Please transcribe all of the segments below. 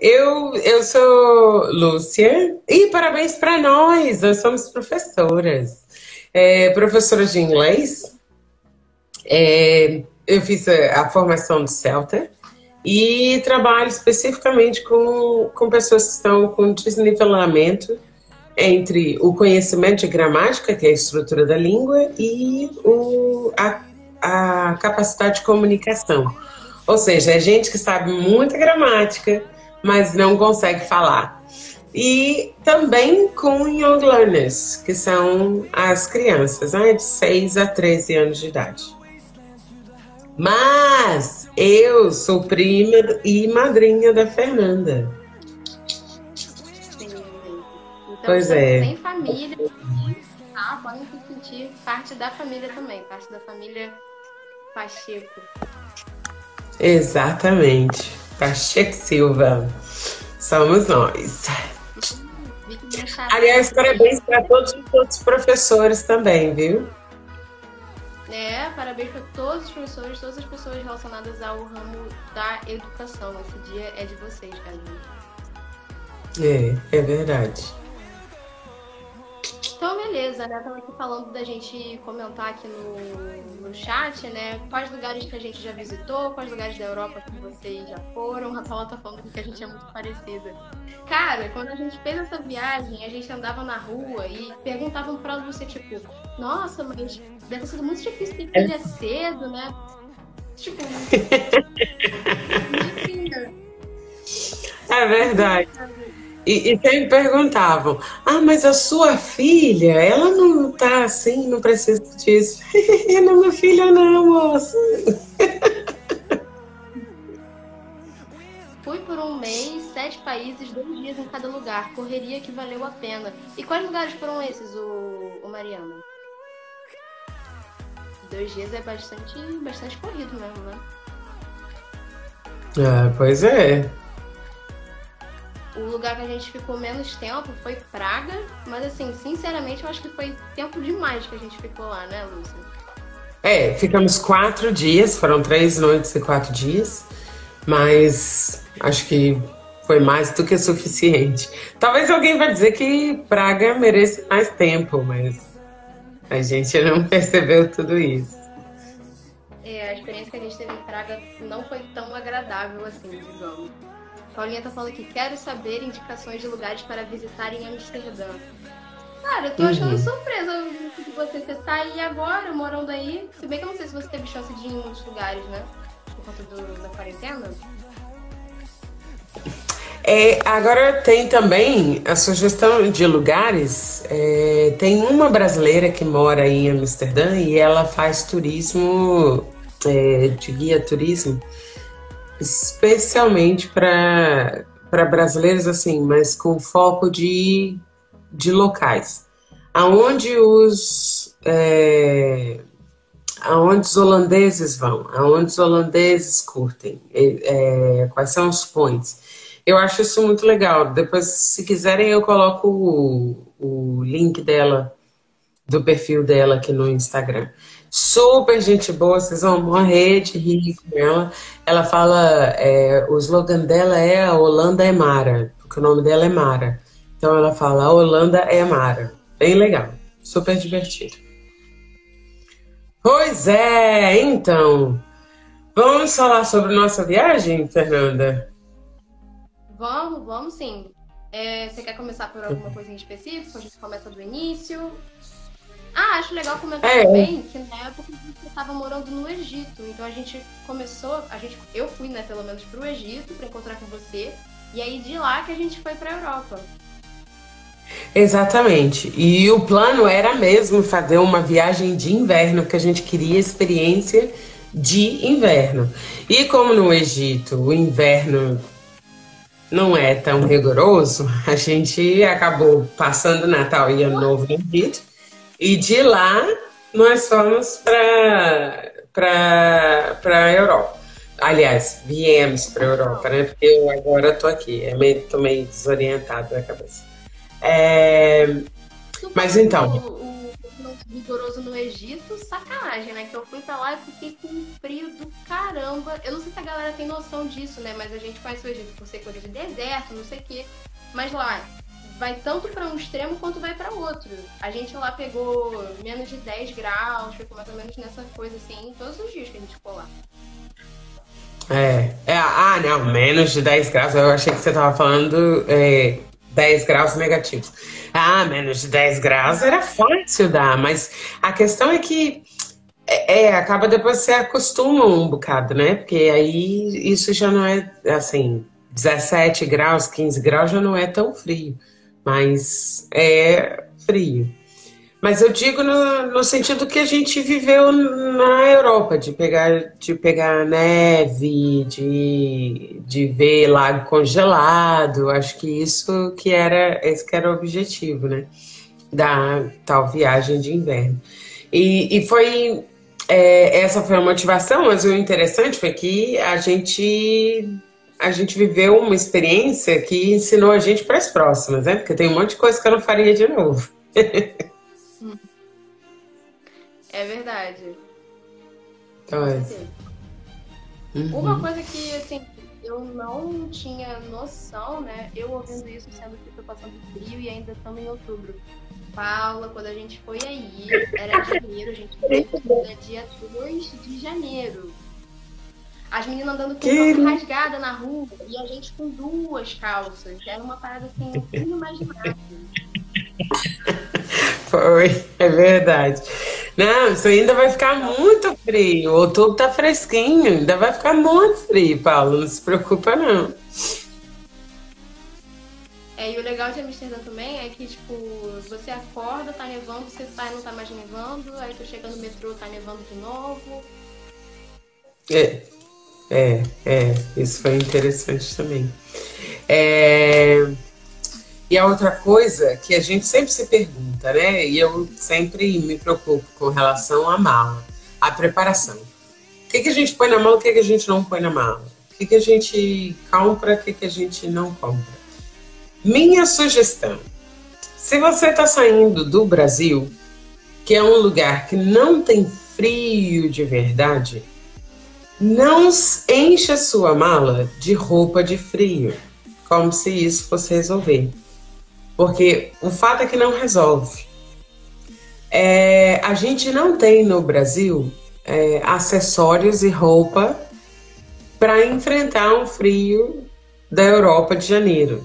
Eu, eu sou Lúcia e parabéns para nós, nós somos professoras. É, professora de inglês, é, eu fiz a, a, formação do CELTA e trabalho especificamente com, com pessoas que estão com desnivelamento entre o conhecimento de gramática, que é a estrutura da língua, e o, a, a capacidade de comunicação. Ou seja, é gente que sabe muita gramática, mas não consegue falar. E também com Young Learners, que são as crianças, né, de 6 a 13 anos de idade. Mas eu sou prima e madrinha da Fernanda. Sim. Então, pois é. Sem família, tá? podem se sentir parte da família também, parte da família Pacheco. Exatamente. Pacheco Silva. Somos nós. Aliás, parabéns para todos os outros professores também, viu? É, parabéns para todos os professores, todas as pessoas relacionadas ao ramo da educação. Esse dia é de vocês, cara. É, é verdade. Então, beleza, né? Estamos aqui falando da gente comentar aqui no, no chat, né? Quais lugares que a gente já visitou, quais lugares da Europa que vocês já foram. A Paula tá falando que a gente é muito parecida. Cara, quando a gente fez essa viagem, a gente andava na rua e perguntavam pra você, tipo, nossa, mas deve ter sido muito difícil ter filha cedo, né? Tipo. é verdade. E, e sempre perguntavam: Ah, mas a sua filha, ela não tá assim, não precisa disso. não, minha filha, não, moça. Fui por um mês, sete países, dois dias em cada lugar. Correria que valeu a pena. E quais lugares foram esses, o, o Mariana? Dois dias é bastante, bastante corrido mesmo, né? Ah, pois é. O lugar que a gente ficou menos tempo foi Praga, mas assim, sinceramente, eu acho que foi tempo demais que a gente ficou lá, né, Lúcia? É, ficamos quatro dias, foram três noites e quatro dias, mas acho que foi mais do que suficiente. Talvez alguém vai dizer que Praga merece mais tempo, mas a gente não percebeu tudo isso. É, a experiência que a gente teve em Praga não foi tão agradável assim, digamos. Paulinha tá falando aqui, quero saber indicações de lugares para visitar em Amsterdã. Cara, eu tô achando uhum. surpresa que você, você tá aí agora, morando aí. Se bem que eu não sei se você teve chance de ir em muitos lugares, né? Por conta do, da quarentena. É, agora tem também a sugestão de lugares. É, tem uma brasileira que mora em Amsterdã e ela faz turismo, é, de guia turismo especialmente para brasileiros, assim, mas com foco de, de locais. Aonde os, é, aonde os holandeses vão, aonde os holandeses curtem, é, quais são os points. Eu acho isso muito legal. Depois, se quiserem, eu coloco o, o link dela, do perfil dela aqui no Instagram. Super gente boa, vocês vão morrer de rir com ela. Ela fala, é, o slogan dela é a Holanda é Mara, porque o nome dela é Mara. Então ela fala, a Holanda é Mara. Bem legal, super divertido. Pois é, então. Vamos falar sobre nossa viagem, Fernanda? Vamos, vamos sim. É, você quer começar por alguma coisa em específico? A gente começa do início? Ah, acho legal comentar é. também que na época a gente estava morando no Egito. Então a gente começou, a gente, eu fui, né, pelo menos pro Egito para encontrar com você. E aí de lá que a gente foi para Europa. Exatamente. E o plano era mesmo fazer uma viagem de inverno, porque a gente queria experiência de inverno. E como no Egito o inverno não é tão rigoroso, a gente acabou passando Natal e Ano Novo no Egito. E de lá nós fomos para a Europa. Aliás, viemos para a Europa, né? Porque eu agora estou aqui, é meio, tô meio desorientado da cabeça. É... Mas então. rigoroso no Egito, sacanagem, né? Que eu fui pra lá e fiquei com um frio do caramba. Eu não sei se a galera tem noção disso, né? Mas a gente conhece o Egito por ser coisa de deserto, não sei o quê. Mas lá, vai tanto para um extremo quanto vai para outro. A gente lá pegou menos de 10 graus, ficou mais ou menos nessa coisa assim, todos os dias que a gente ficou lá. É, é ah, não, menos de 10 graus. Eu achei que você tava falando é, 10 graus negativos. Ah, menos de 10 graus era fácil dar, mas a questão é que é, é, acaba depois você acostuma um bocado, né? Porque aí isso já não é assim, 17 graus, 15 graus já não é tão frio, mas é frio. Mas eu digo no, no, sentido que a gente viveu na Europa, de pegar, de pegar neve, de, de ver lago congelado. Acho que isso que era, esse que era o objetivo, né? Da tal viagem de inverno. E, e foi é, essa foi a motivação, mas o interessante foi que a gente a gente viveu uma experiência que ensinou a gente para as próximas, né? Porque tem um monte de coisa que eu não faria de novo. É verdade. Então é. Uhum. Uma coisa que, assim, eu não tinha noção, né? Eu ouvindo isso, sendo que tô passando frio e ainda estamos em outubro. Paula, quando a gente foi aí, era janeiro, a gente foi dia 2 de janeiro. As meninas andando com que... calça rasgada na rua e a gente com duas calças. Era uma parada assim, inimaginável. Foi, é verdade. Não, isso ainda vai ficar muito frio. O outubro tá fresquinho, ainda vai ficar muito frio, Paulo. Não se preocupa, não. É, e o legal de Amsterdã também é que, tipo, você acorda, tá nevando, você sai, não tá mais nevando, aí tu chega no metrô, tá nevando de novo. É, é, é. Isso foi interessante também. É... E a outra coisa que a gente sempre se pergunta, né? E eu sempre me preocupo com relação à mala, à preparação. O que, que a gente põe na mala, o que, que a gente não põe na mala? O que, que a gente compra, o que, que a gente não compra? Minha sugestão: se você está saindo do Brasil, que é um lugar que não tem frio de verdade, não encha sua mala de roupa de frio, como se isso fosse resolver. Porque o fato é que não resolve. É, a gente não tem no Brasil é, acessórios e roupa para enfrentar um frio da Europa de janeiro.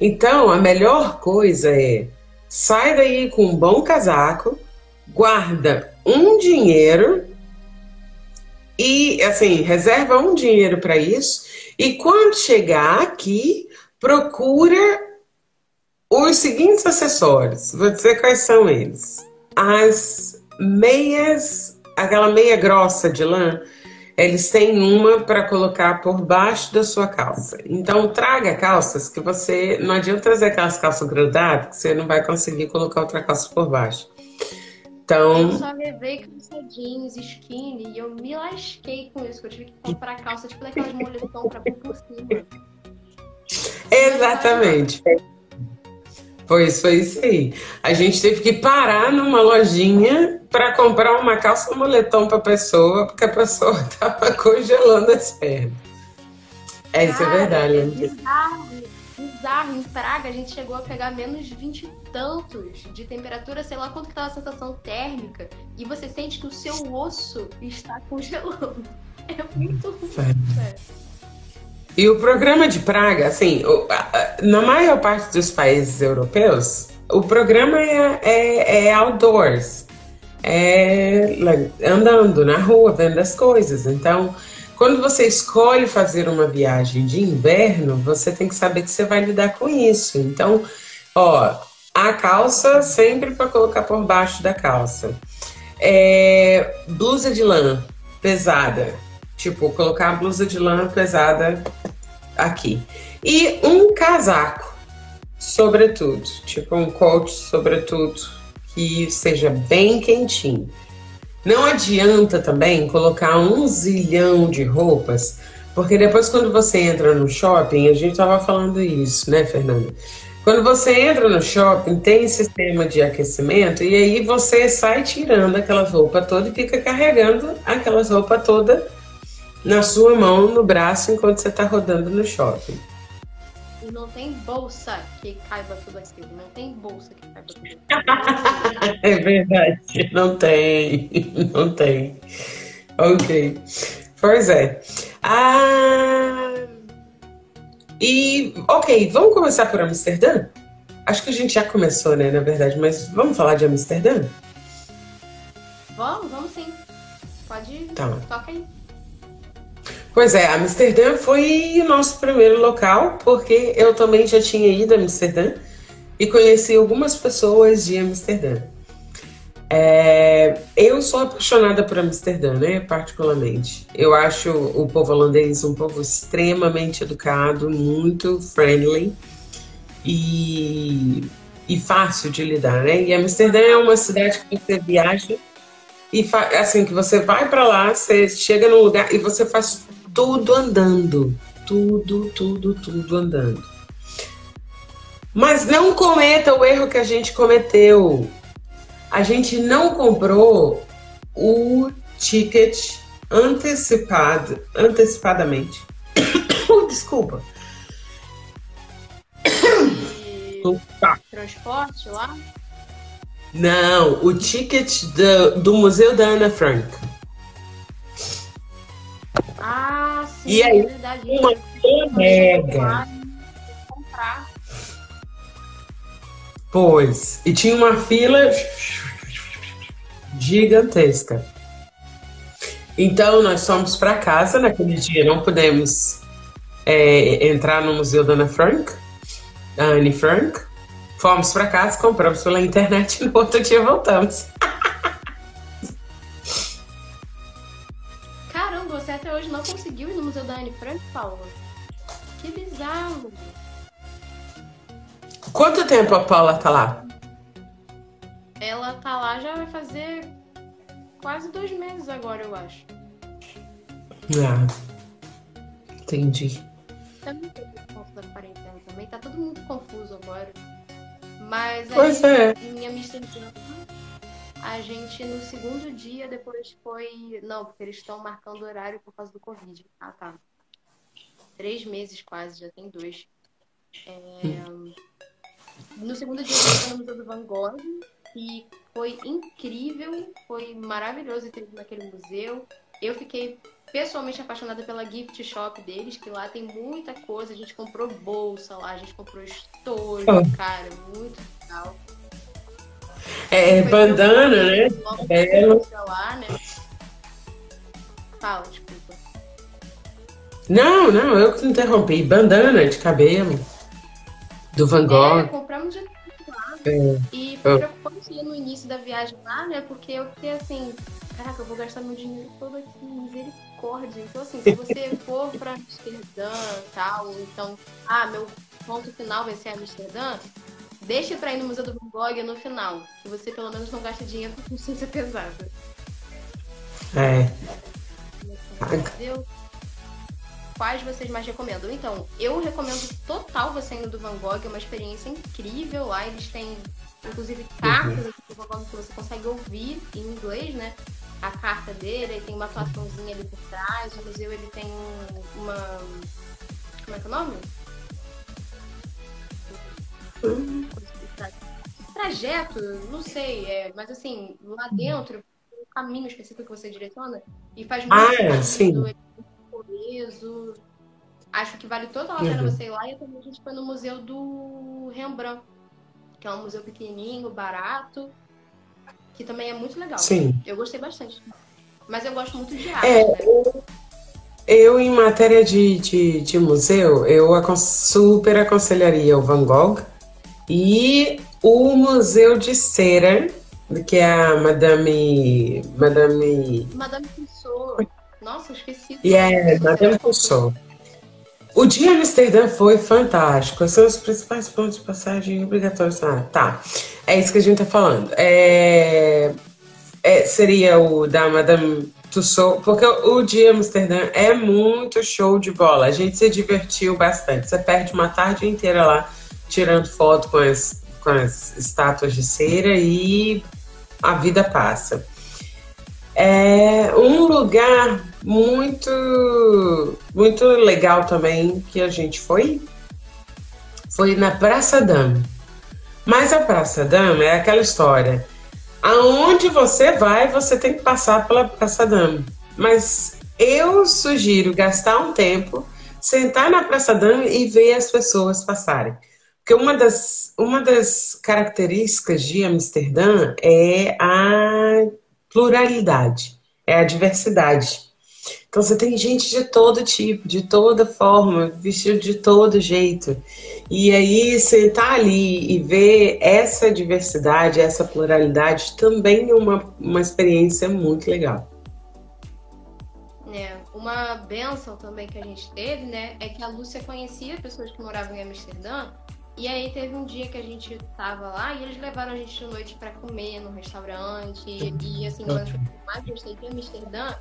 Então, a melhor coisa é sai daí com um bom casaco, guarda um dinheiro e assim reserva um dinheiro para isso e quando chegar aqui procura os seguintes acessórios, vou dizer quais são eles. As meias, aquela meia grossa de lã, eles têm uma para colocar por baixo da sua calça. Então traga calças que você não adianta trazer aquelas calças grudadas que você não vai conseguir colocar outra calça por baixo. Então, eu só levei calça jeans, skinny e eu me lasquei com isso. Eu tive que comprar calça tipo daquelas moletom para pôr por cima. Exatamente. Foi isso, foi isso aí. A gente teve que parar numa lojinha para comprar uma calça moletom para pessoa, porque a pessoa tava congelando as pernas. É, isso é verdade. É bizarro, bizarro. Em Praga, a gente chegou a pegar menos de 20 e tantos de temperatura, sei lá quanto que tava a sensação térmica, e você sente que o seu osso está congelando. É muito ruim, e o programa de praga, assim, na maior parte dos países europeus, o programa é, é, é outdoors, é andando na rua, vendo as coisas. Então, quando você escolhe fazer uma viagem de inverno, você tem que saber que você vai lidar com isso. Então, ó, a calça sempre para colocar por baixo da calça. É, blusa de lã pesada Tipo, colocar a blusa de lã pesada aqui. E um casaco, sobretudo. Tipo, um coat, sobretudo, que seja bem quentinho. Não adianta também colocar um zilhão de roupas, porque depois quando você entra no shopping, a gente tava falando isso, né, Fernanda? Quando você entra no shopping, tem sistema de aquecimento e aí você sai tirando aquelas roupas todas e fica carregando aquelas roupas todas na sua mão, no braço, enquanto você está rodando no shopping. Não tem bolsa que caiba tudo aquilo. Não tem bolsa que caiba tudo aquilo. é verdade. Não tem. Não tem. Ok. Pois é. Ah, e, ok, vamos começar por Amsterdã? Acho que a gente já começou, né, na verdade, mas vamos falar de Amsterdã? Vamos, vamos sim. Pode ir. Tá. Toca aí. Pois é, Amsterdã foi o nosso primeiro local, porque eu também já tinha ido a Amsterdã e conheci algumas pessoas de Amsterdã. É, eu sou apaixonada por Amsterdã, né? Particularmente. Eu acho o povo holandês um povo extremamente educado, muito friendly e, e fácil de lidar, né? E Amsterdã é uma cidade que você viaja e assim que você vai para lá, você chega num lugar e você faz tudo andando, tudo, tudo, tudo andando. Mas não cometa o erro que a gente cometeu a gente não comprou o ticket antecipado, antecipadamente. Desculpa. transporte lá? Não, o ticket do, do Museu da Ana Frank. Ah, sim, e aí, é verdade. Uma mega. Pois, e tinha uma fila gigantesca. Então nós fomos para casa naquele dia, não pudemos é, entrar no Museu da Ana Frank, da Anne Frank. Fomos para casa, compramos pela internet e no outro dia voltamos. Você até hoje não conseguiu ir no Museu da Anne Frank, Paulo? Que bizarro! Quanto tempo a Paula tá lá? Ela tá lá já vai fazer quase dois meses agora, eu acho. Ah, entendi. Também tem ponto da quarentena também, tá todo mundo confuso agora. Mas pois aí, é. em Amsterdã, a gente no segundo dia depois foi. Não, porque eles estão marcando horário por causa do Covid. Ah, tá. Três meses quase, já tem dois. É... No segundo dia, foi no Museu do Van Gogh e foi incrível, foi maravilhoso ter ido naquele museu. Eu fiquei pessoalmente apaixonada pela gift shop deles, que lá tem muita coisa. A gente comprou bolsa lá, a gente comprou estojo, oh. cara, muito legal. É, bandana, né? Belo. Lá, né? Fala, desculpa. Não, não, eu que interrompi. Bandana de cabelo. Do Van Gogh. É, compramos de lá. É. E foi preocupante no início da viagem lá, né? Porque eu fiquei assim, caraca, eu vou gastar meu dinheiro todo aqui, misericórdia. Então, assim, se você for pra Amsterdã e tal, então, ah, meu ponto final vai ser Amsterdã, deixe pra ir no Museu do Van Gogh no final. Que você pelo menos não gasta dinheiro com consciência pesada. É. Entendeu? quais vocês mais recomendam? Então, eu recomendo total você indo do Van Gogh, é uma experiência incrível lá. Eles têm, inclusive, cartas uhum. do Van Gogh que você consegue ouvir em inglês, né? A carta dele, ele tem uma atuaçãozinha ali por trás. O museu ele tem uma. Como é que é o nome? Uhum. Trajeto, não sei, é, mas assim, lá dentro, um caminho específico que você direciona e faz muito ah, é, sentido. Sim peso. Acho que vale toda a pena uhum. você ir lá. E também a gente foi no museu do Rembrandt, que é um museu pequenininho, barato, que também é muito legal. Sim. Eu gostei bastante. Mas eu gosto muito de arte. É, né? eu, eu, em matéria de, de, de museu, eu acon super aconselharia o Van Gogh e o Museu de Cera, que é a Madame. Madame. Madame Tussauds. Nossa, esqueci. E é, Madame Tussauds. O dia em Amsterdã foi fantástico. São os principais pontos de passagem obrigatórios. Ah, tá. É isso que a gente tá falando. É, é, seria o da Madame Tussauds, porque o dia em Amsterdã é muito show de bola. A gente se divertiu bastante. Você perde uma tarde inteira lá tirando foto com as, com as estátuas de cera e a vida passa. É um lugar muito, muito legal também que a gente foi, foi na Praça Dama. Mas a Praça Dama é aquela história. Aonde você vai, você tem que passar pela Praça Dama. Mas eu sugiro gastar um tempo, sentar na Praça Dama e ver as pessoas passarem. Porque uma das, uma das características de Amsterdã é a pluralidade, é a diversidade. Então você tem gente de todo tipo, de toda forma, vestido de todo jeito. E aí sentar ali e ver essa diversidade, essa pluralidade também é uma, uma experiência muito legal. É, uma benção também que a gente teve, né, é que a Lúcia conhecia pessoas que moravam em Amsterdã e aí teve um dia que a gente tava lá e eles levaram a gente de noite para comer no restaurante. E, assim, uma das coisas que eu mais gostei de Amsterdã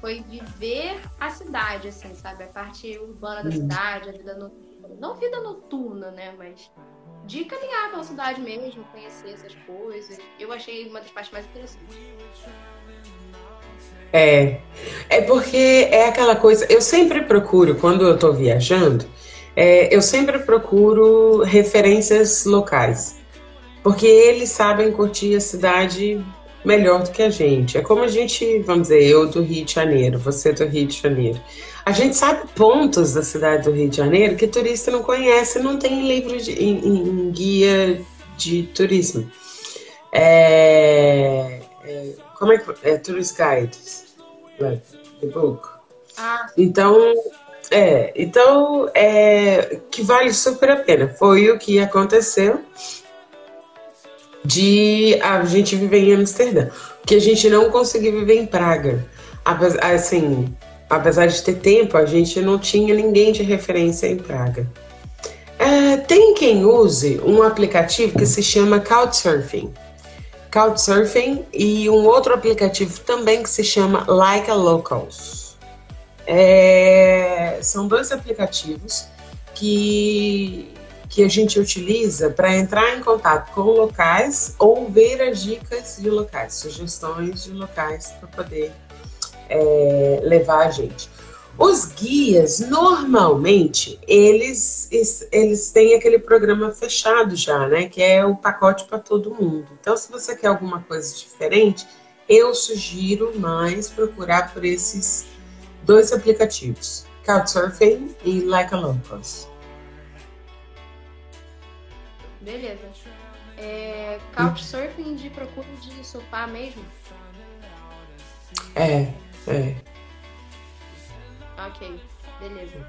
foi viver a cidade, assim, sabe? A parte urbana da hum. cidade, a vida noturna. Não vida noturna, né? Mas de caminhar pela cidade mesmo, conhecer essas coisas. Eu achei uma das partes mais interessantes. É, é porque é aquela coisa. Eu sempre procuro, quando eu tô viajando, é, eu sempre procuro referências locais, porque eles sabem curtir a cidade melhor do que a gente. É como a gente, vamos dizer, eu do Rio de Janeiro, você do Rio de Janeiro. A gente sabe pontos da cidade do Rio de Janeiro que turista não conhece, não tem livro de, em, em guia de turismo. É, é, como é que é? Tourist Guides, the book. Ah. Então, é, então, é, que vale super a pena. Foi o que aconteceu de a gente viver em Amsterdã. Porque a gente não conseguiu viver em Praga. Assim, apesar de ter tempo, a gente não tinha ninguém de referência em Praga. É, tem quem use um aplicativo que se chama Couchsurfing. Couchsurfing e um outro aplicativo também que se chama Like a Locals. É, são dois aplicativos que, que a gente utiliza para entrar em contato com locais ou ver as dicas de locais, sugestões de locais para poder é, levar a gente. Os guias, normalmente, eles, eles têm aquele programa fechado já, né? Que é o pacote para todo mundo. Então, se você quer alguma coisa diferente, eu sugiro mais procurar por esses dois aplicativos, Couchsurfing e Like a Locals. Beleza. É, Couchsurfing de procura de sofá mesmo? É, é. Ok, beleza.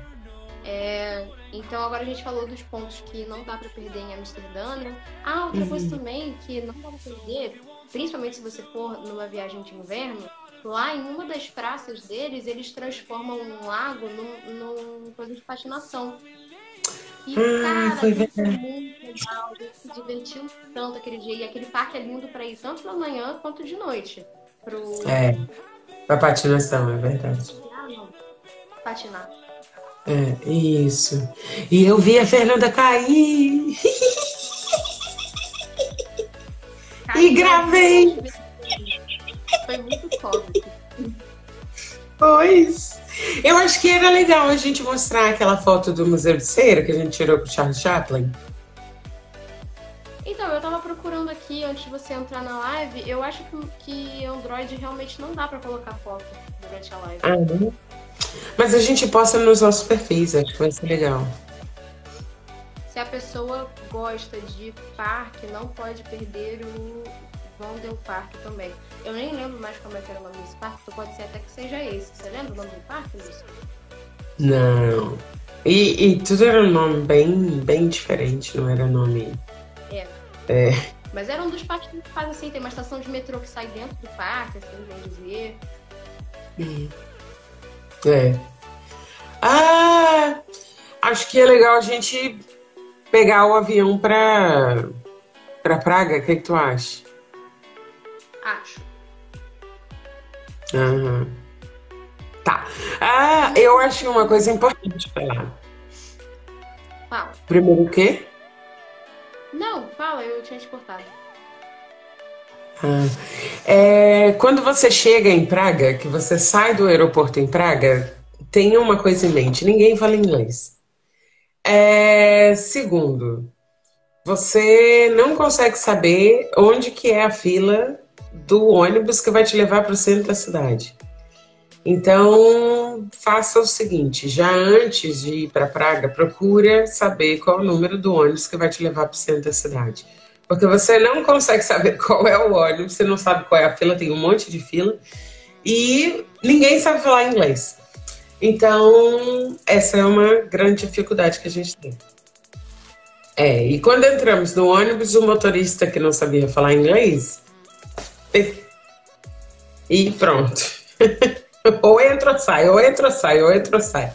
É, então agora a gente falou dos pontos que não dá para perder em Amsterdã, né? Ah, outra uhum. coisa também que não dá para perder, principalmente se você for numa viagem de inverno, Lá em uma das praças deles, eles transformam um lago num, num coisa de patinação. E, ah, cara, foi isso é muito legal. A gente se divertiu tanto aquele dia. E aquele parque é lindo para ir tanto na manhã quanto de noite. Pro... É, pra patinação, é verdade. Ah, não. Patinar. É, isso. E eu vi a Fernanda cair. e gravei. Foi muito cômico. Pois. Eu acho que era legal a gente mostrar aquela foto do Museu de Cera que a gente tirou com o Charles Chaplin. Então, eu tava procurando aqui antes de você entrar na live. Eu acho que, que Android realmente não dá para colocar foto durante a live. Ah, não? Mas a gente posta nos nossos perfis, acho que vai ser legal. Se a pessoa gosta de parque, não pode perder o Vondel Park também. Eu nem lembro mais como é que era o nome desse parque, então pode ser até que seja esse. Você lembra o nome do parque, Lúcio? Não. E, e, tudo era um nome bem, bem diferente, não era nome. É. É. Mas era um dos parques que faz assim, tem uma estação de metrô que sai dentro do parque, assim, bem dizer. Hum. É. Ah! Acho que é legal a gente pegar o avião pra, pra Praga. O que, é que tu acha? Acho. Uhum. Tá. Ah, eu acho uma coisa importante falar. Fala. Primeiro o quê? Fala, eu tinha te cortado. Ah, é, quando você chega em Praga, que você sai do aeroporto em Praga, tenha uma coisa em mente: ninguém fala inglês. É, segundo, você não consegue saber onde que é a fila do ônibus que vai te levar para o centro da cidade. Então, faça o seguinte: já antes de ir para Praga, procura saber qual é o número do ônibus que vai te levar para o centro da cidade. Porque você não consegue saber qual é o óleo, você não sabe qual é a fila, tem um monte de fila. E ninguém sabe falar inglês. Então, essa é uma grande dificuldade que a gente tem. É, e quando entramos no ônibus, o motorista que não sabia falar inglês. E pronto. ou entra ou sai, ou entra ou sai, ou entra ou sai.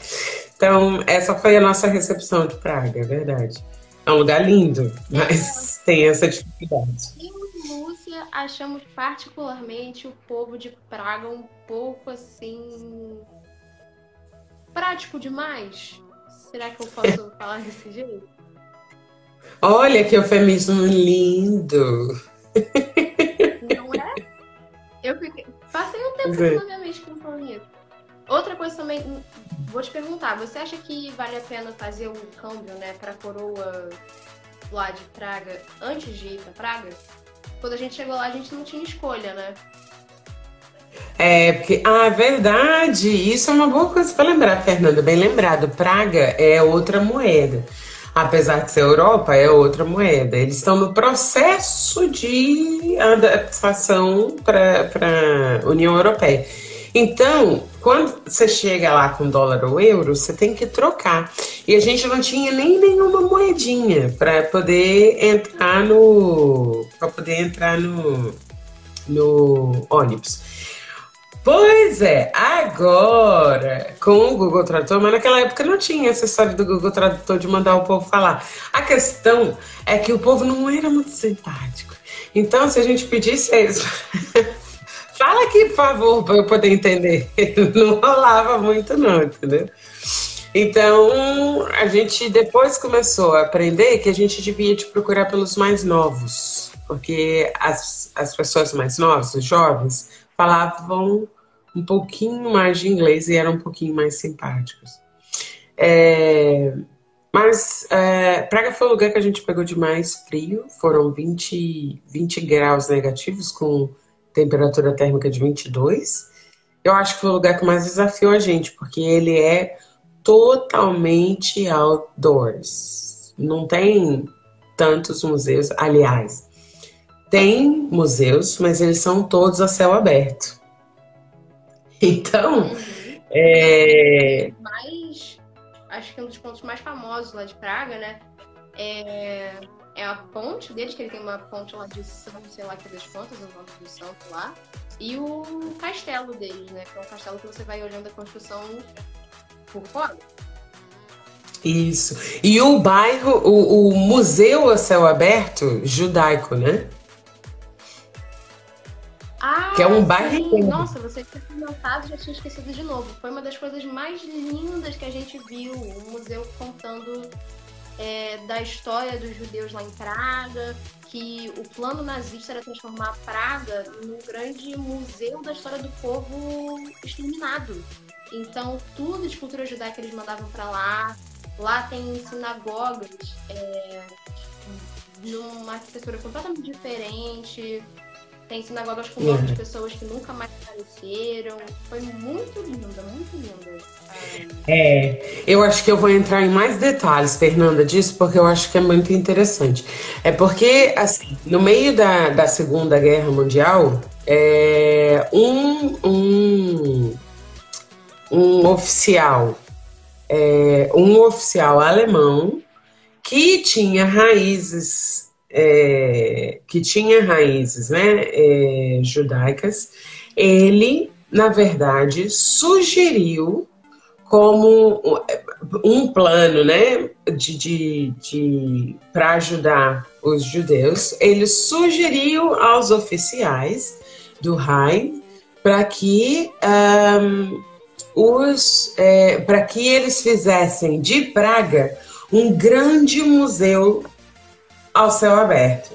Então, essa foi a nossa recepção de Praga, é verdade. É um lugar lindo, mas tem essa dificuldade. Eu e Lúcia achamos particularmente o povo de Praga um pouco assim. prático demais. Será que eu posso falar desse jeito? Olha que eufemismo lindo! É? Eu fiquei... passei um tempo na minha mente pensando nisso. Outra coisa também, vou te perguntar, você acha que vale a pena fazer um câmbio, né, pra coroa lá de Praga antes de ir pra Praga? Quando a gente chegou lá, a gente não tinha escolha, né? É, porque, ah, verdade, isso é uma boa coisa para lembrar, Fernanda, bem lembrado. Praga é outra moeda. Apesar de ser Europa, é outra moeda. Eles estão no processo de adaptação para a União Europeia. Então, quando você chega lá com dólar ou euro, você tem que trocar. E a gente não tinha nem nenhuma moedinha para poder entrar no para poder entrar no no ônibus. Pois é, agora com o Google Tradutor, mas naquela época não tinha essa história do Google Tradutor de mandar o povo falar. A questão é que o povo não era muito simpático. Então, se a gente pedisse isso, fala aqui, por favor, para eu poder entender. Não rolava muito, não, entendeu? Então, a gente depois começou a aprender que a gente devia te procurar pelos mais novos, porque as, as pessoas mais novas, os jovens, falavam um pouquinho mais de inglês e eram um pouquinho mais simpáticos. É, mas é, Praga foi o lugar que a gente pegou de mais frio, foram 20, 20 graus negativos com temperatura térmica de 22. Eu acho que foi o lugar que mais desafiou a gente, porque ele é totalmente outdoors. Não tem tantos museus, aliás, tem museus, mas eles são todos a céu aberto. Então, é... mais, acho que um dos pontos mais famosos lá de Praga, né, é é a ponte deles, que ele tem uma ponte lá de São, sei lá que das pontas, o nome do santo lá. E o castelo deles, né? Que é um castelo que você vai olhando a construção por fora. Isso. E o bairro, o, o museu a céu aberto judaico, né? Ah, que é um bairro. Nossa, você tinha comentado já tinha esquecido de novo. Foi uma das coisas mais lindas que a gente viu. O museu contando é, da história dos judeus lá em Praga, que o plano nazista era transformar Praga num grande museu da história do povo exterminado. Então, tudo de cultura judaica eles mandavam para lá. Lá tem sinagogas é, numa arquitetura completamente diferente. Tem sinagogas com nomes de pessoas que nunca mais apareceram. Foi muito linda, muito linda. É, eu acho que eu vou entrar em mais detalhes, Fernanda, disso, porque eu acho que é muito interessante. É porque, assim, no meio da, da Segunda Guerra Mundial, é, um, um, um oficial, é, um oficial alemão que tinha raízes é, que tinha raízes né, é, judaicas, ele, na verdade, sugeriu como um plano né, de, de, de para ajudar os judeus, ele sugeriu aos oficiais do Reich para que um, os é, para que eles fizessem de Praga um grande museu ao céu aberto.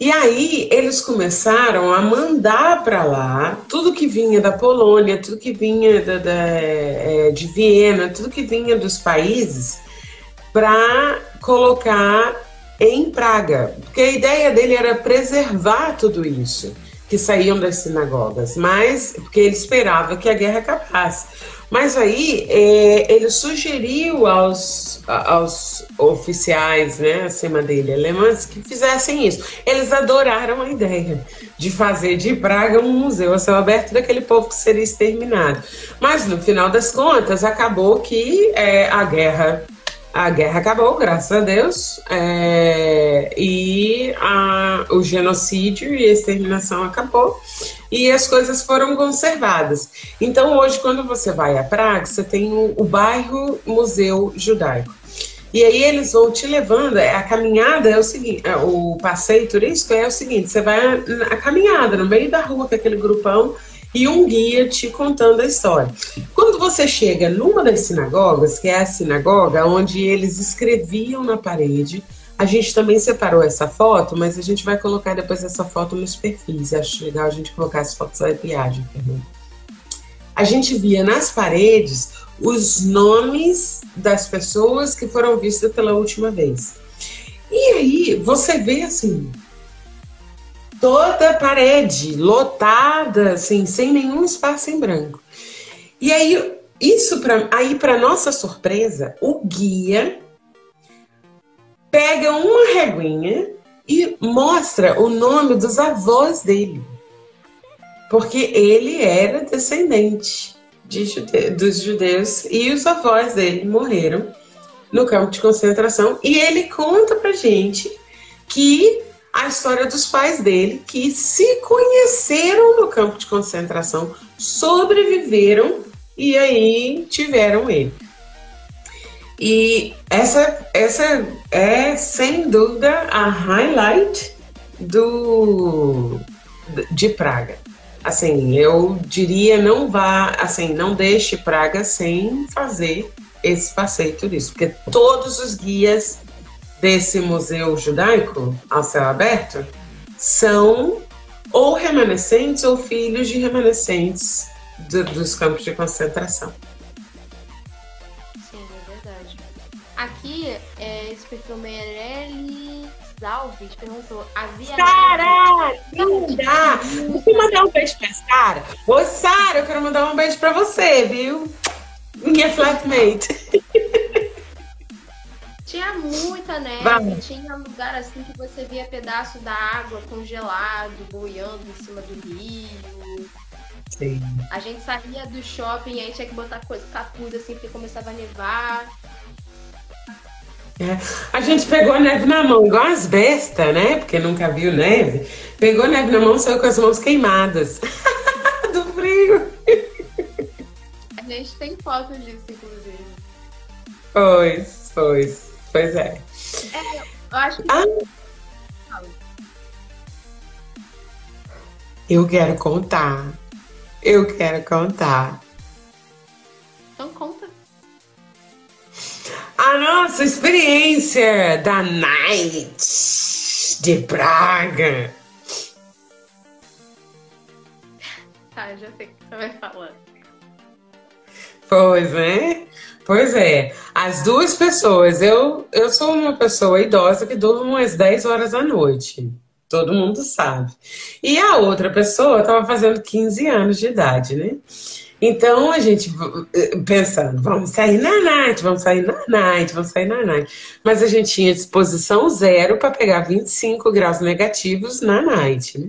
E aí eles começaram a mandar para lá tudo que vinha da Polônia, tudo que vinha da, da, é, de Viena, tudo que vinha dos países para colocar em Praga, porque a ideia dele era preservar tudo isso que saíam das sinagogas, mas porque ele esperava que a guerra acabasse. Mas aí é, ele sugeriu aos, aos oficiais né, acima dele, alemães, que fizessem isso. Eles adoraram a ideia de fazer de Praga um museu a céu aberto daquele povo que seria exterminado. Mas no final das contas, acabou que é, a guerra a guerra acabou, graças a Deus, é, e a, o genocídio e a exterminação acabou e as coisas foram conservadas. Então, hoje, quando você vai a Praga, você tem o, o bairro Museu Judaico. E aí eles vão te levando, é, a caminhada é o seguinte, é, o passeio turístico é o seguinte, você vai a caminhada no meio da rua com aquele grupão e um guia te contando a história. Quando você chega numa das sinagogas, que é a sinagoga onde eles escreviam na parede, a gente também separou essa foto, mas a gente vai colocar depois essa foto nos perfis. Acho legal a gente colocar as fotos da viagem, Fernanda. A gente via nas paredes os nomes das pessoas que foram vistas pela última vez. E aí você vê assim, toda a parede lotada, assim, sem nenhum espaço em branco. E aí, isso pra, aí para nossa surpresa, o guia pega uma reguinha e mostra o nome dos avós dele. Porque ele era descendente de jude dos judeus e os avós dele morreram no campo de concentração. E ele conta pra gente que a história dos pais dele que se conheceram no campo de concentração, sobreviveram e aí tiveram ele. E essa, essa é sem dúvida a highlight do de Praga. Assim, eu diria não vá, assim, não deixe Praga sem fazer esse passeio turístico, porque todos os guias desse museu judaico ao céu aberto são ou remanescentes ou filhos de remanescentes do, dos campos de concentração. Aqui, é, esse perfil Meirelles Alves perguntou: havia. Sara! Linda! Vou mandar um beijo pra Sara. Ô, Sara, eu quero mandar um beijo pra você, viu? Minha flatmate. Tinha muita neve, Vamos. tinha lugar assim que você via pedaço da água congelado, boiando em cima do rio. Sim. A gente saía do shopping e aí tinha que botar coisa, capuz assim, porque começava a nevar. É. A gente pegou a neve na mão, igual as bestas, né? Porque nunca viu neve. Pegou a neve na mão, saiu com as mãos queimadas. do frio. A gente tem foto disso, inclusive. Pois, pois. Pois é. É, eu acho que. Ah. Eu quero contar. Eu quero contar. Então conta. A nossa experiência da Night de Praga. Tá, já sei o que você vai falar. Pois é. Pois é, as duas pessoas. Eu, eu sou uma pessoa idosa que durmo umas 10 horas da noite. Todo mundo sabe. E a outra pessoa estava fazendo 15 anos de idade, né? Então a gente pensando, vamos sair na night, vamos sair na night, vamos sair na night. Mas a gente tinha disposição zero para pegar 25 graus negativos na night. Né?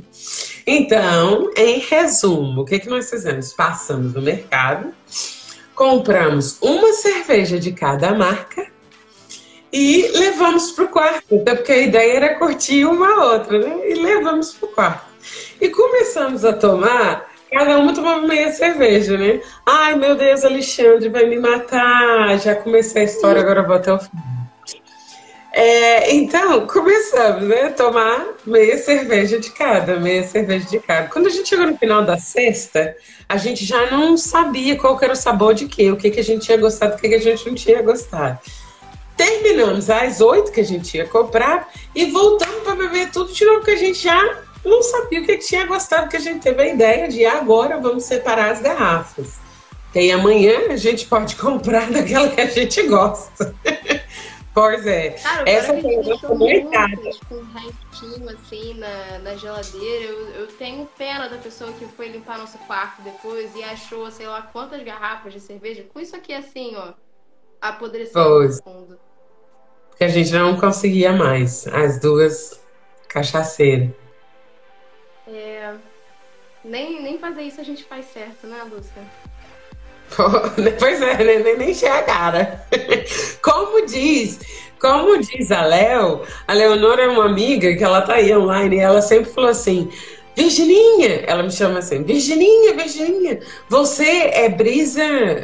Então, em resumo, o que, que nós fizemos? Passamos no mercado compramos uma cerveja de cada marca e levamos para o quarto, porque a ideia era curtir uma outra, né? E levamos para o quarto. E começamos a tomar, cada uma tomava meia cerveja, né? Ai, meu Deus, Alexandre vai me matar. Já comecei a história, agora vou até o fim. É, então, começamos né, tomar meia cerveja de cada, meia cerveja de cada. Quando a gente chegou no final da sexta, a gente já não sabia qual era o sabor de quê, o que, que a gente tinha gostado, o que, que a gente não tinha gostado. Terminamos às oito que a gente ia comprar e voltamos para beber tudo de novo que a gente já não sabia o que tinha gostado, que a gente teve a ideia de agora vamos separar as garrafas. Que aí amanhã a gente pode comprar daquela que a gente gosta. pois é. Cara, Essa foi a mercado. Com um restinho assim na, na geladeira. Eu, eu tenho pena da pessoa que foi limpar nosso quarto depois e achou, sei lá, quantas garrafas de cerveja com isso aqui assim, ó, apodrecendo no fundo. Porque a gente não conseguia mais. As duas cachaceiras. É. Nem, nem fazer isso a gente faz certo, né, Lúcia? Pois é, nem, nem encher a cara. Como diz, como diz a Léo, a Leonora é uma amiga que ela tá aí online e ela sempre falou assim: Virgininha, ela me chama assim, Virgininha, Virgininha, você é brisa,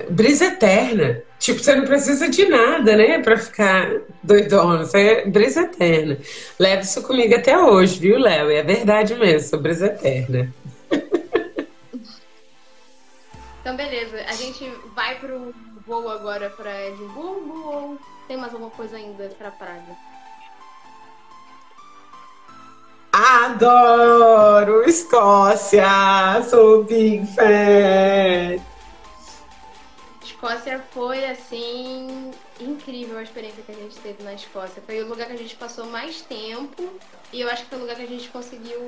brisa eterna. Tipo, você não precisa de nada, né, pra ficar doidona. Você é brisa eterna. Leva isso comigo até hoje, viu, Léo? É verdade mesmo, sou brisa eterna. Então, beleza. A gente vai pro voo agora para Edimburgo ou tem mais alguma coisa ainda para Praga? Adoro Escócia! Sou big fan! Escócia foi assim incrível a experiência que a gente teve na Escócia. Foi o lugar que a gente passou mais tempo e eu acho que foi o lugar que a gente conseguiu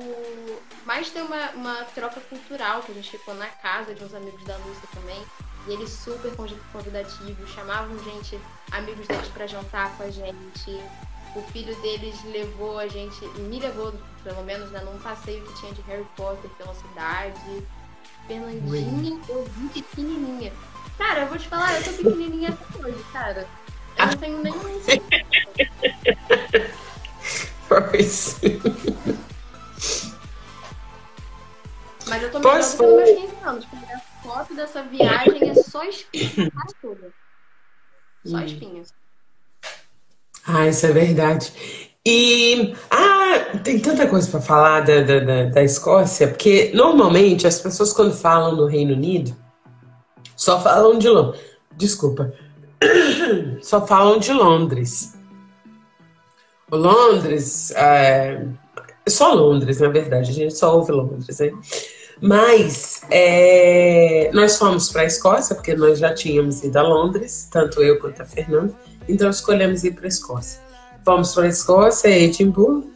mais ter uma, uma troca cultural, que a gente ficou na casa de uns amigos da Lúcia também. E eles super convidativos, chamavam gente, amigos deles para jantar com a gente. O filho deles levou a gente, me levou, pelo menos, né, num passeio que tinha de Harry Potter pela cidade. Fernandinha, eu vi pequenininha. Cara, eu vou te falar, eu tô pequenininha até hoje, cara. Eu não tenho nenhum. Pois. Mas eu tô melhor do que meus 15 anos, porque a foto dessa viagem é só espinha, cara toda. Só hum. espinha. Ah, isso é verdade. E ah, tem tanta coisa para falar da, da, da, Escócia, porque normalmente as pessoas quando falam no Reino Unido só falam de Londres. Desculpa. Só falam de Londres. Londres, é... só Londres, na verdade, a gente só ouve Londres, né? Mas é... nós fomos para a Escócia, porque nós já tínhamos ido a Londres, tanto eu quanto a Fernanda, então escolhemos ir para a Escócia. Fomos para a Escócia, Edimburgo.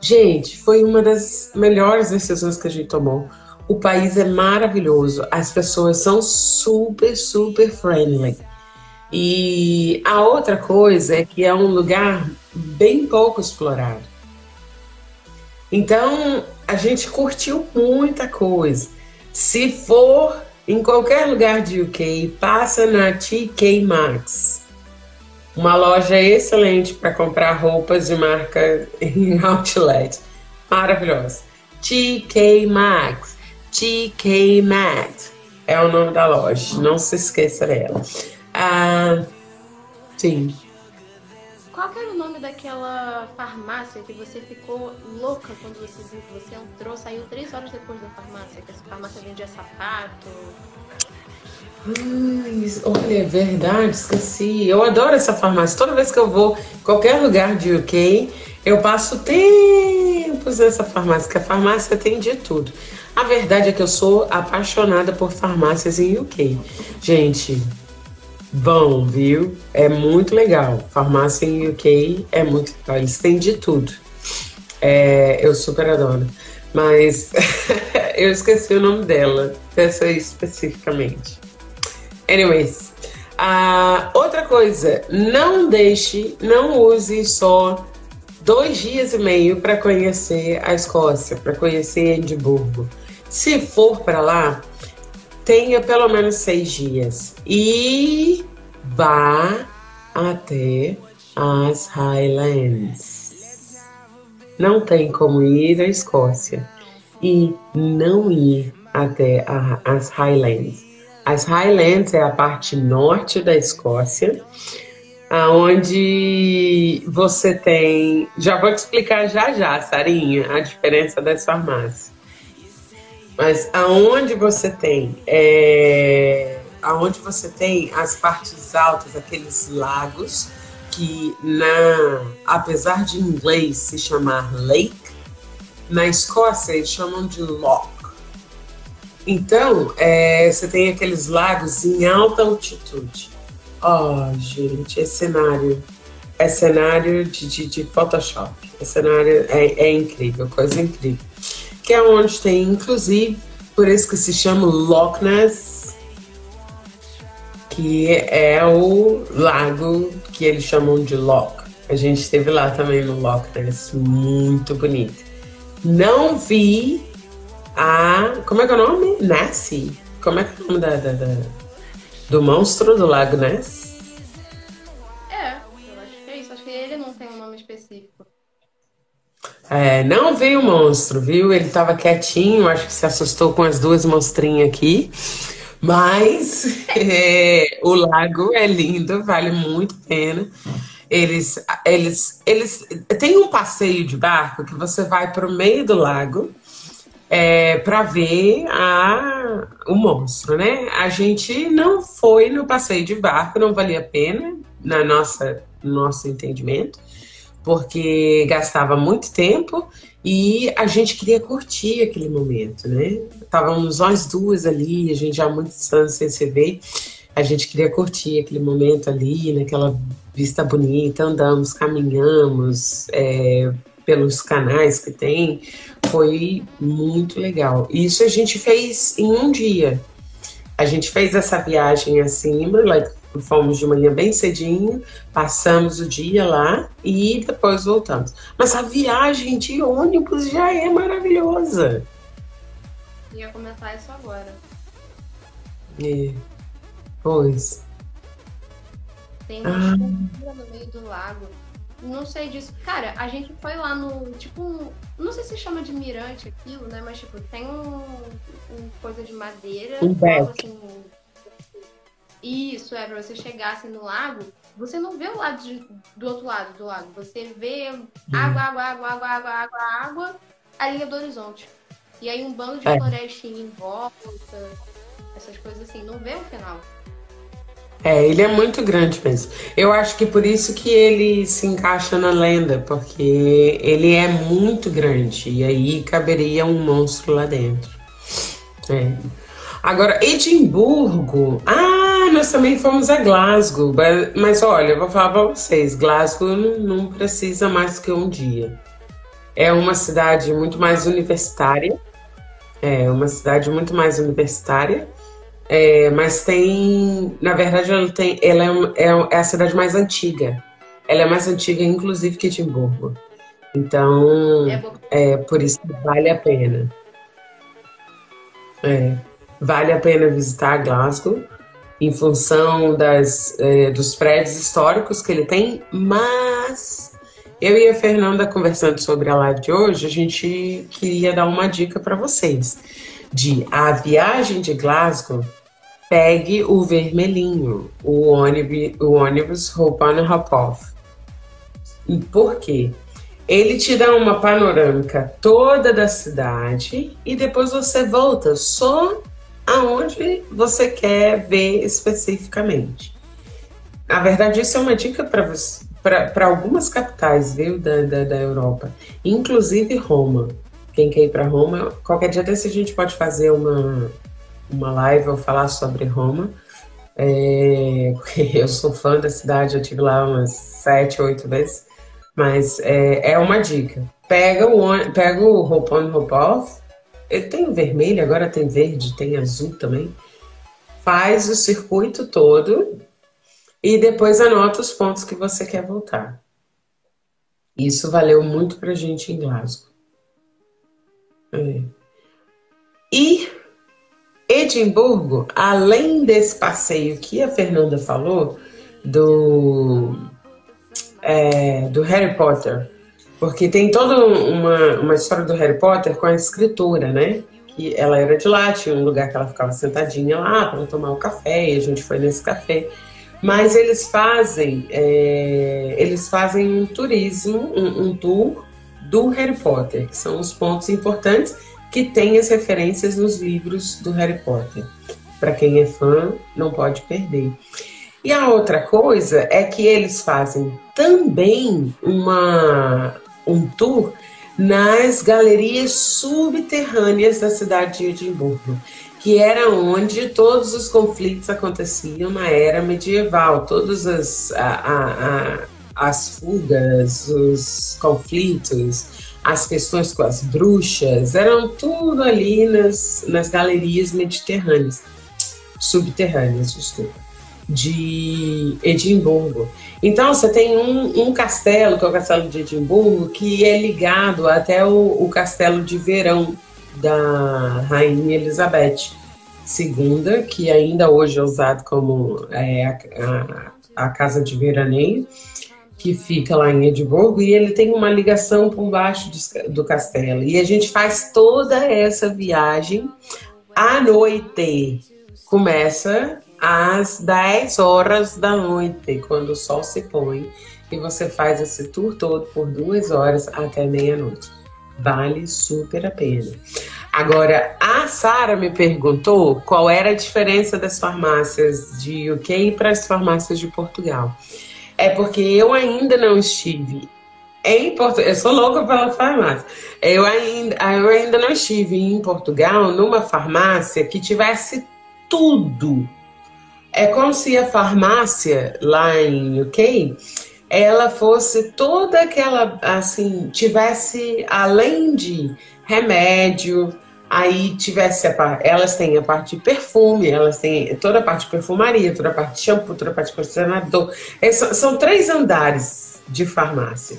Gente, foi uma das melhores decisões que a gente tomou. O país é maravilhoso, as pessoas são super, super friendly. E a outra coisa é que é um lugar bem pouco explorado. Então, a gente curtiu muita coisa. Se for em qualquer lugar de UK, passa na TK Maxx. Uma loja excelente para comprar roupas de marca em outlet. Maravilhosa. TK Maxx. TK Maxx é o nome da loja. Não se esqueça dela. Ah, sim. Qual era o nome daquela farmácia que você ficou louca quando você viu você entrou, saiu três horas depois da farmácia? Que essa farmácia vendia sapato. Olha, é verdade, esqueci. Eu adoro essa farmácia. Toda vez que eu vou qualquer lugar de UK, eu passo tempos nessa farmácia, que a farmácia tem de tudo. A verdade é que eu sou apaixonada por farmácias em UK. Gente, Bom, viu? É muito legal. Farmácia em UK é muito legal. Eles têm de tudo. É, eu super adoro. Mas eu esqueci o nome dela, dessa especificamente. Anyways, uh, outra coisa, não deixe, não use só dois dias e meio para conhecer a Escócia, para conhecer Edimburgo. Se for para lá, tenha pelo menos seis dias e vá até as Highlands. Não tem como ir à Escócia e não ir até a, as Highlands. As Highlands é a parte norte da Escócia, aonde você tem. Já vou te explicar já já, Sarinha, a diferença das farmácias. Mas aonde você tem é, aonde você tem as partes altas, aqueles lagos que na apesar de em inglês se chamar lake, na Escócia eles chamam de loch. Então, é, você tem aqueles lagos em alta altitude. Oh, gente, é cenário. É cenário de, de, de Photoshop. É cenário é, é incrível, coisa incrível. Que é onde tem, inclusive, por isso que se chama Loch Ness, que é o lago que eles chamam de Loch. A gente esteve lá também no Loch Ness, muito bonito. Não vi a. Como é que é o nome? Nessie. Como é que é o nome da, da, da do monstro do Lago Ness? É, eu acho que é isso. Acho que ele não tem um nome específico. É, não veio o monstro, viu? Ele tava quietinho, acho que se assustou com as duas monstrinhas aqui. Mas é, o lago é lindo, vale muito a pena. Eles, eles, eles tem um passeio de barco que você vai para o meio do lago é, para ver a, o monstro, né? A gente não foi no passeio de barco, não valia a pena na nossa nosso entendimento porque gastava muito tempo e a gente queria curtir aquele momento, né? Estávamos nós duas ali, a gente já há muitos anos sem se ver, a gente queria curtir aquele momento ali, naquela vista bonita, andamos, caminhamos é, pelos canais que tem, foi muito legal. Isso a gente fez em um dia. A gente fez essa viagem acima, like, Fomos de manhã bem cedinho, passamos o dia lá e depois voltamos. Mas a viagem de ônibus já é maravilhosa. Ia comentar isso agora. É. Pois. Tem uma ah. no meio do lago. Não sei disso. Cara, a gente foi lá no. Tipo, não sei se chama de mirante aquilo, né? Mas, tipo, tem um, um coisa de madeira. Um. Assim, isso, é, pra você chegar assim no lago, você não vê o lado de, do outro lado do lago. Você vê água, água, água, água, água, água, água, a linha do horizonte. E aí um bando de é. florestinha em volta, essas coisas assim, não vê o final. É, ele é muito grande mesmo. Eu acho que por isso que ele se encaixa na lenda, porque ele é muito grande e aí caberia um monstro lá dentro. É. Agora, Edimburgo. Ah, nós também fomos a Glasgow. Mas olha, eu vou falar para vocês: Glasgow não, não precisa mais que um dia. É uma cidade muito mais universitária. É uma cidade muito mais universitária. É, mas tem, na verdade, ela, tem, ela é, é, é, a cidade mais antiga. Ela é mais antiga, inclusive, que Edimburgo. Então, é, é por isso que vale a pena. É. Vale a pena visitar Glasgow em função das, é, dos prédios históricos que ele tem, mas eu e a Fernanda conversando sobre a live de hoje, a gente queria dar uma dica para vocês de a viagem de Glasgow pegue o vermelhinho, o ônibus, o ônibus Hop. E por quê? Ele te dá uma panorâmica toda da cidade e depois você volta só aonde você quer ver especificamente. Na verdade, isso é uma dica para algumas capitais, viu, da, da, da, Europa, inclusive Roma. Quem quer ir para Roma, qualquer dia desse a gente pode fazer uma, uma live ou falar sobre Roma. É, eu sou fã da cidade, eu tive lá umas sete, oito vezes. Mas é, é uma dica. Pega o, pega o Hop Off ele tem vermelho, agora tem verde, tem azul também. Faz o circuito todo e depois anota os pontos que você quer voltar. Isso valeu muito pra gente em Glasgow. E Edimburgo, além desse passeio que a Fernanda falou, do, é, do Harry Potter, porque tem toda uma, uma história do Harry Potter com a escritora, né? Que ela era de lá, tinha um lugar que ela ficava sentadinha lá para tomar um café, e a gente foi nesse café. Mas eles fazem, é, eles fazem um turismo, um, um tour do Harry Potter, que são os pontos importantes que têm as referências nos livros do Harry Potter. para quem é fã, não pode perder. E a outra coisa é que eles fazem também uma, um tour nas galerias subterrâneas da cidade de Edimburgo, que era onde todos os conflitos aconteciam na era medieval, todas as, a, a, a, as fugas, os conflitos, as questões com as bruxas, eram tudo ali nas, nas galerias mediterrâneas, subterrâneas, desculpa de Edimburgo. Então você tem um, um, castelo, que é o castelo de Edimburgo, que é ligado até o, o castelo de verão da Rainha Elizabeth II, que ainda hoje é usado como é, a, a, a, casa de veraneio, que fica lá em Edimburgo, e ele tem uma ligação por baixo do, castelo. E a gente faz toda essa viagem à noite. Começa às 10 horas da noite, quando o sol se põe, e você faz esse tour todo por duas horas até meia-noite. Vale super a pena. Agora, a Sara me perguntou qual era a diferença das farmácias de UK para as farmácias de Portugal. É porque eu ainda não estive em Portugal. Eu sou louca pela farmácia. Eu ainda, eu ainda não estive em Portugal numa farmácia que tivesse tudo é como se a farmácia lá em UK ela fosse toda aquela assim tivesse além de remédio aí tivesse a, elas têm a parte de perfume elas têm toda a parte de perfumaria toda a parte de shampoo toda a parte de condicionador é, são, são três andares de farmácia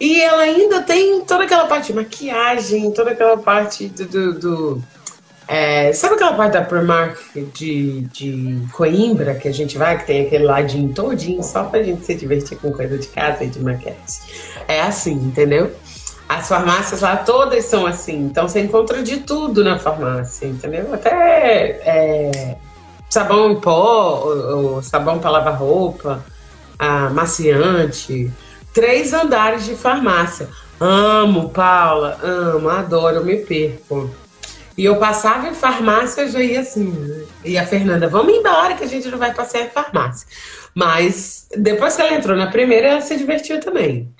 e ela ainda tem toda aquela parte de maquiagem toda aquela parte do, do, do é, sabe aquela parte da Primark de, de Coimbra que a gente vai, que tem aquele ladinho todinho só pra gente se divertir com coisa de casa e de maquete? É assim, entendeu? As farmácias lá todas são assim, então você encontra de tudo na farmácia, entendeu? Até é, sabão em pó, ou, ou sabão para lavar roupa, maciante, três andares de farmácia. Amo, Paula, amo, adoro, eu me perco. E eu passava em farmácia, já ia assim. Né? E a Fernanda, vamos embora que a gente não vai passear em farmácia. Mas depois que ela entrou na primeira, ela se divertiu também.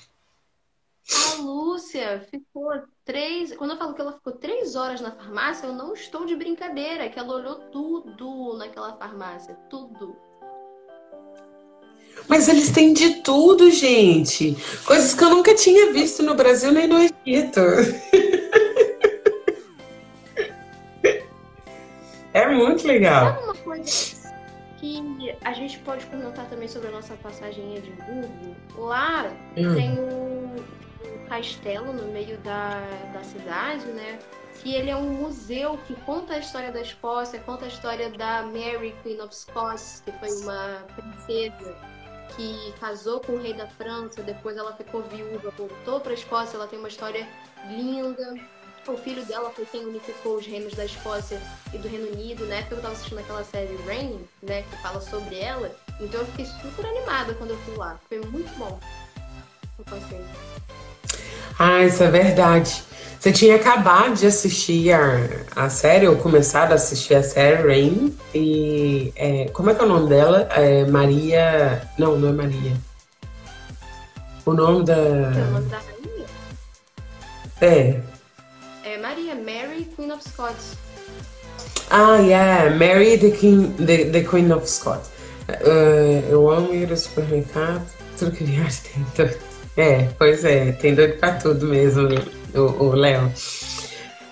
A Lúcia ficou três. Quando eu falo que ela ficou três horas na farmácia, eu não estou de brincadeira, que ela olhou tudo naquela farmácia. Tudo. Mas eles têm de tudo, gente. Coisas que eu nunca tinha visto no Brasil nem no Egito. É muito legal. Sabe uma coisa que a gente pode comentar também sobre a nossa passagem em Edimburgo? Lá hum. tem um, um, castelo no meio da, da cidade, né? Que ele é um museu que conta a história da Escócia, conta a história da Mary, Queen of Scots, que foi uma princesa que casou com o rei da França, depois ela ficou viúva, voltou para a Escócia, ela tem uma história linda o filho dela foi quem unificou os reinos da Escócia e do Reino Unido, né? Porque eu tava assistindo aquela série Rain, né? Que fala sobre ela. Então eu fiquei super animada quando eu fui lá. Foi muito bom o passeio. Ah, isso é verdade. Você tinha acabado de assistir a, a série, ou começado a assistir a série Rain, e é, como é que é o nome dela? É Maria. Não, não é Maria. O nome da. É o nome da rainha? É. É Maria, Mary, Queen of Scots. Ah, yeah, Mary, the, King, the, the Queen of Scots. Uh, eu amo ir ao supermercado, tudo que viagem tem. É, pois é, tem doido pra tudo mesmo, o Léo.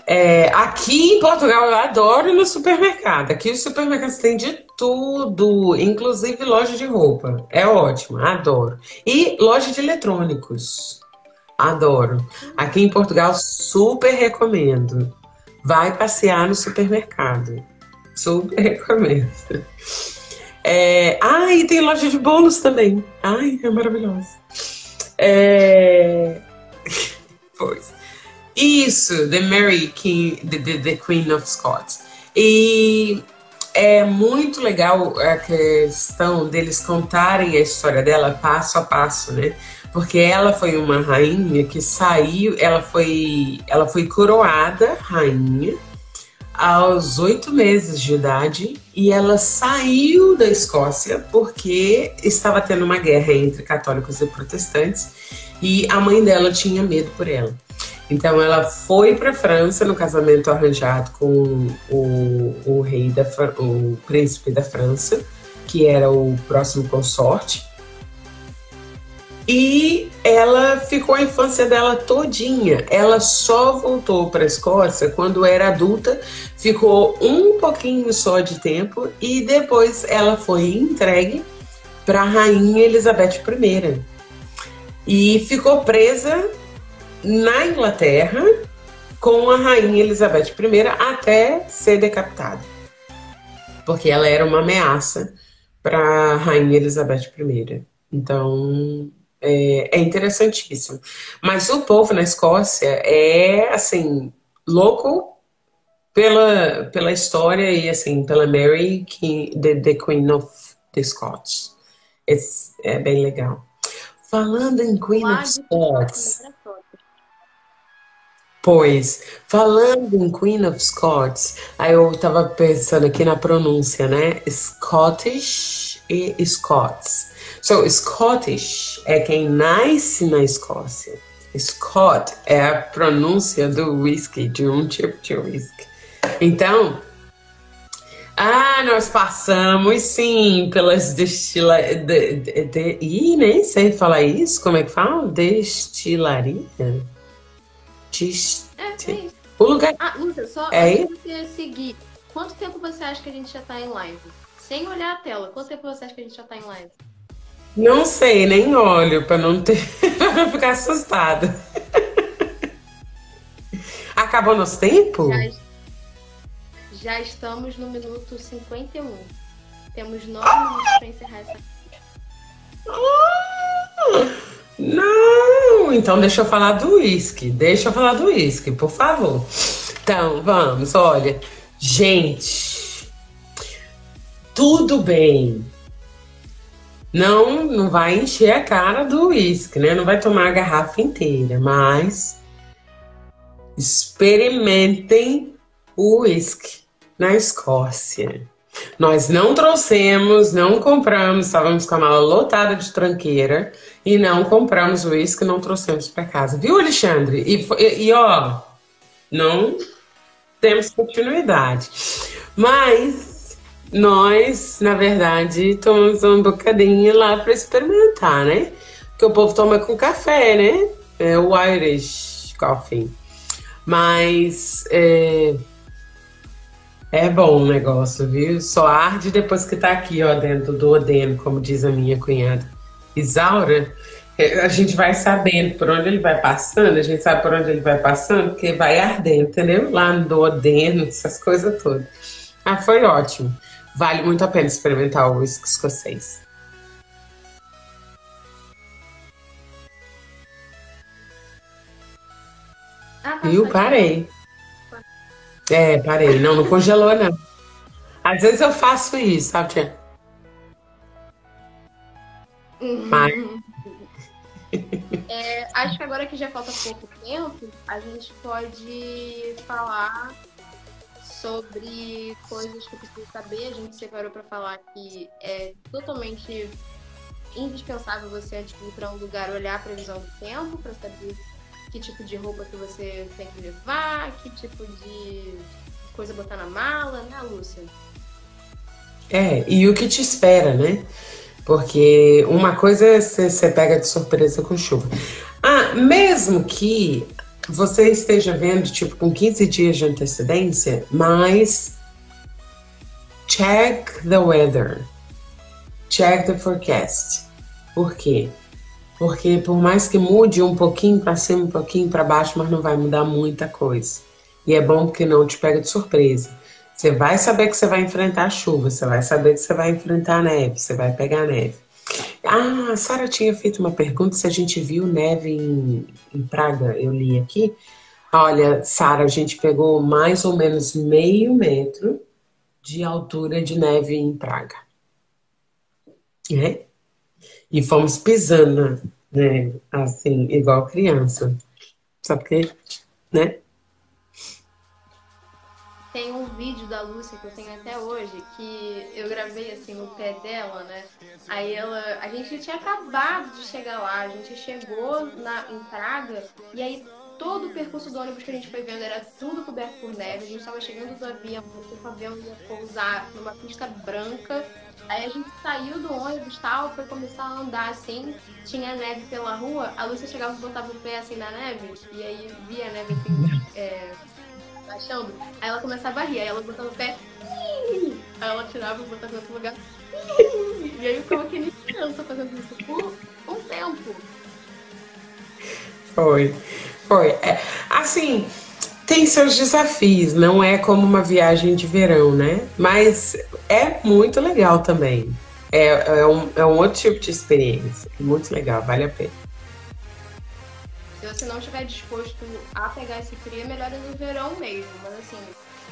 É, aqui em Portugal eu adoro ir no supermercado. Aqui os supermercados têm de tudo, inclusive loja de roupa. É ótimo, adoro. E loja de eletrônicos. Adoro. Aqui em Portugal, super recomendo. Vai passear no supermercado. Super recomendo. É... Ah, e tem loja de bolos também. Ai, é maravilhoso. É... Pois. Isso, The Mary King, the, the, the Queen of Scots. E é muito legal a questão deles contarem a história dela passo a passo, né? porque ela foi uma rainha que saiu, ela foi, ela foi coroada rainha aos oito meses de idade e ela saiu da Escócia porque estava tendo uma guerra entre católicos e protestantes e a mãe dela tinha medo por ela. Então ela foi para a França no casamento arranjado com o, o rei da o príncipe da França, que era o próximo consorte. E ela ficou a infância dela todinha. Ela só voltou para a Escócia quando era adulta, ficou um pouquinho só de tempo e depois ela foi entregue para a rainha Elizabeth I. E ficou presa na Inglaterra com a rainha Elizabeth I até ser decapitada. Porque ela era uma ameaça para a rainha Elizabeth I. Então, é, é, interessantíssimo. Mas o povo na Escócia é, assim, louco pela, pela história e, assim, pela Mary, que, the, the Queen of the Scots. It's, é bem legal. Falando em Queen of Scots... Pois, falando em Queen of Scots, aí eu tava pensando aqui na pronúncia, né? Scottish e Scots. So, Scottish é quem nasce na Escócia. Scott é a pronúncia do whisky, de um tipo de whisky. Então, ah, nós passamos sim pelas destilaria. De, de, de, ih, nem sei falar isso. Como é que fala? Destilaria? É, é O lugar. Ah, Lúcia, só é antes você seguir, quanto tempo você acha que a gente já tá em live? Sem olhar a tela, quanto tempo você acha que a gente já tá em live? Não sei, nem olho, pra não ter. pra não ficar assustada. Acabou nosso tempo? Já, já estamos no minuto 51. Temos nove minutos pra encerrar essa. Ah! Não, então deixa eu falar do uísque. Deixa eu falar do uísque, por favor. Então, vamos, olha. Gente, tudo bem. Não, não vai encher a cara do uísque, né? Não vai tomar a garrafa inteira, mas experimentem o uísque na Escócia. Nós não trouxemos, não compramos, estávamos com a mala lotada de tranqueira e não compramos o uísque, não trouxemos para casa. Viu, Alexandre? E, e, e, ó, não temos continuidade. Mas nós, na verdade, tomamos um bocadinho lá para experimentar, né? Porque o povo toma com café, né? É o Irish Coffee. Mas. É é bom o negócio, viu? Só arde depois que tá aqui, ó, dentro do odeno, como diz a minha cunhada. Isaura, é, a gente vai sabendo por onde ele vai passando, a gente sabe por onde ele vai passando, porque vai ardendo, entendeu? Lá no odeno, essas coisas todas. Ah, foi ótimo. Vale muito a pena experimentar o whisky escocês. Ah, Viu? Parei. É, parei. Não, não congelou, não. Às vezes eu faço isso, sabe, Tia? Uhum. Mas... É, acho que agora que já falta pouco tempo, a gente pode falar sobre coisas que eu preciso saber. A gente separou para falar que é totalmente indispensável você, antes de ir para um lugar, olhar a previsão do tempo para saber que tipo de roupa que você tem que levar, que tipo de coisa botar na mala, né, Lúcia? É, e o que te espera, né? Porque uma coisa é você pega de surpresa com chuva. Ah, mesmo que você esteja vendo, tipo, com 15 dias de antecedência, mas check the weather. Check the forecast. Por quê? Porque por mais que mude um pouquinho para cima, um pouquinho para baixo, mas não vai mudar muita coisa. E é bom porque não te pega de surpresa. Você vai saber que você vai enfrentar chuva, você vai saber que você vai enfrentar neve, você vai pegar neve. Ah, a Sara tinha feito uma pergunta se a gente viu neve em, em Praga, eu li aqui. Olha, Sara, a gente pegou mais ou menos meio metro de altura de neve em Praga. É? E fomos pisando, né? Assim, igual criança. Sabe por quê? Né? tem um vídeo da Lúcia que eu tenho até hoje, que eu gravei assim no pé dela, né? Aí ela. A gente tinha acabado de chegar lá, a gente chegou na, em Praga, e aí todo o percurso do ônibus que a gente foi vendo era tudo coberto por neve. A gente estava chegando do avião, o avião ia pousar numa pista branca. Aí a gente saiu do ônibus tal, foi começar a andar assim, tinha neve pela rua, a Lúcia chegava e botava o pé assim na neve, e aí via a neve assim, é, baixando, aí ela começava a rir, aí ela botava o pé, aí ela tirava e botava em outro lugar, e aí eu que nem criança fazendo isso por um tempo. Foi, foi. É, assim, tem seus desafios, não é como uma viagem de verão, né? Mas é muito legal também. É, é, um, é um outro tipo de experiência. Muito legal, vale a pena. Se você não estiver disposto a pegar esse frio, é melhor no verão mesmo. Mas assim,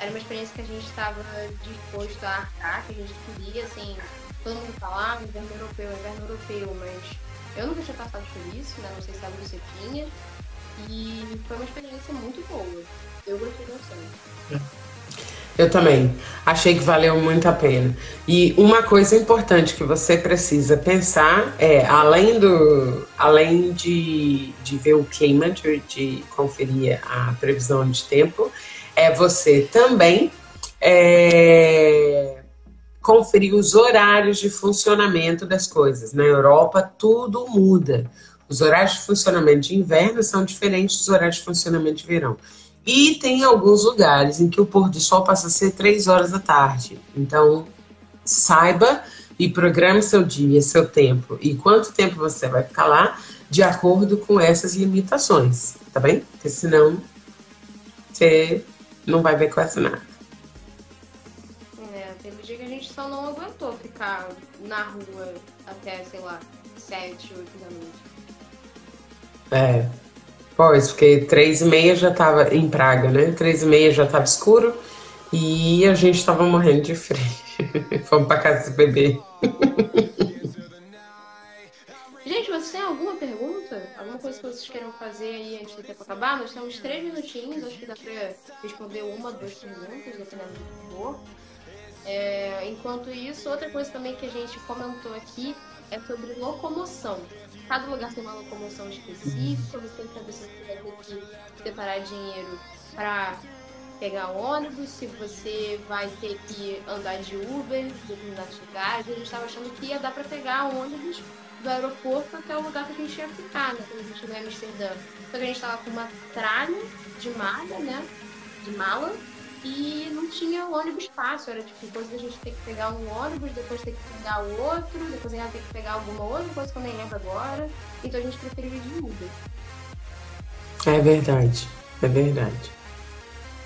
era uma experiência que a gente estava disposto a arcar, que a gente queria, assim, todo mundo falava, ah, inverno europeu, inverno europeu, mas eu nunca tinha passado por isso, né? Não sei se a você tinha. E foi uma experiência muito boa. Eu gostei bastante. Eu também. Achei que valeu muito a pena. E uma coisa importante que você precisa pensar é, além do, além de, de ver o clima, de, de conferir a previsão de tempo, é você também é, conferir os horários de funcionamento das coisas. Na Europa, tudo muda. Os horários de funcionamento de inverno são diferentes dos horários de funcionamento de verão. E tem alguns lugares em que o pôr do sol passa a ser três horas da tarde. Então, saiba e programe seu dia, seu tempo e quanto tempo você vai ficar lá de acordo com essas limitações, tá bem? Porque senão você não vai ver quase nada. É, teve dia que a gente só não aguentou ficar na rua até, sei lá, sete, oito da noite. É, pois, porque três e meia já tava em Praga, né? Três e meia já tava escuro e a gente tava morrendo de frio. Fomos pra casa do bebê. Gente, vocês têm alguma pergunta? Alguma coisa que vocês queiram fazer aí antes do tempo acabar? Nós temos três minutinhos, acho que dá pra responder uma, duas perguntas, dependendo do que for. É, enquanto isso, outra coisa também que a gente comentou aqui é sobre locomoção. Cada lugar tem uma locomoção específica, você tem que saber se você vai ter que separar dinheiro para pegar ônibus, se você vai ter que andar de Uber em determinados lugares. A gente estava achando que ia dar para pegar ônibus do aeroporto até o lugar que a gente ia ficar, né? Quando a gente chegou em Amsterdã. Só que a gente estava com uma tralha de mala, né? De mala e não tinha ônibus fácil, era tipo coisa da gente ter que pegar um ônibus, depois ter que pegar o outro, depois ainda ter que pegar alguma outra coisa que eu nem lembro agora. Então a gente preferiu ir de Uber. É verdade, é verdade.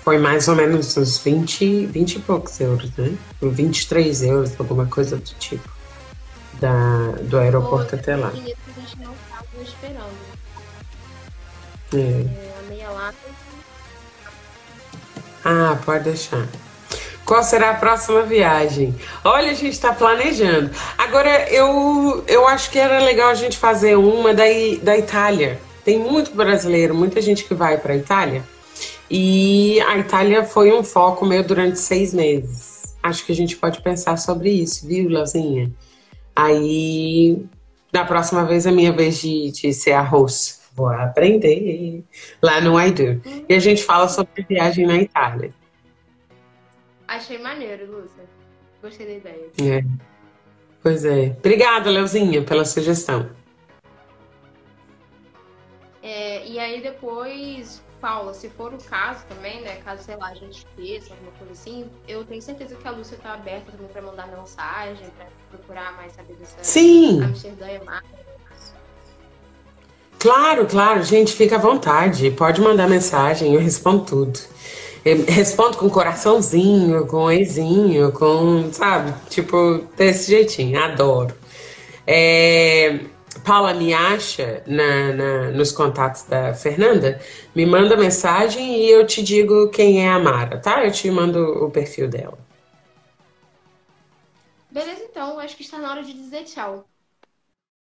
Foi mais ou menos uns 20, 20 e poucos euros, né? 23 euros, alguma coisa do tipo. Da, do aeroporto até lá. Que a gente não estava esperando. É. É, a meia lata ah, pode deixar. Qual será a próxima viagem? Olha, a gente está planejando. Agora, eu, eu acho que era legal a gente fazer uma da, da Itália. Tem muito brasileiro, muita gente que vai para a Itália. E a Itália foi um foco meu durante seis meses. Acho que a gente pode pensar sobre isso, viu, Lazinha? Aí, na próxima vez, é minha vez de, de ser arroz. Vou aprender lá no I Do. E a gente fala sobre viagem na Itália. Achei maneiro, Lúcia. Gostei da ideia. É. Pois é. Obrigada, Leozinha, pela sugestão. É, e aí depois, Paula, se for o caso também, né? Caso, sei lá, a gente esqueça, alguma coisa assim, eu tenho certeza que a Lúcia tá aberta também para mandar mensagem, para procurar mais saber dessa Sim. Amsterdã é mais Claro, claro, gente, fica à vontade. Pode mandar mensagem, eu respondo tudo. Eu respondo com coraçãozinho, com eizinho, com, sabe, tipo, desse jeitinho, adoro. É, Paula me acha na, na, nos contatos da Fernanda, me manda mensagem e eu te digo quem é a Mara, tá? Eu te mando o perfil dela. Beleza, então, acho que está na hora de dizer tchau.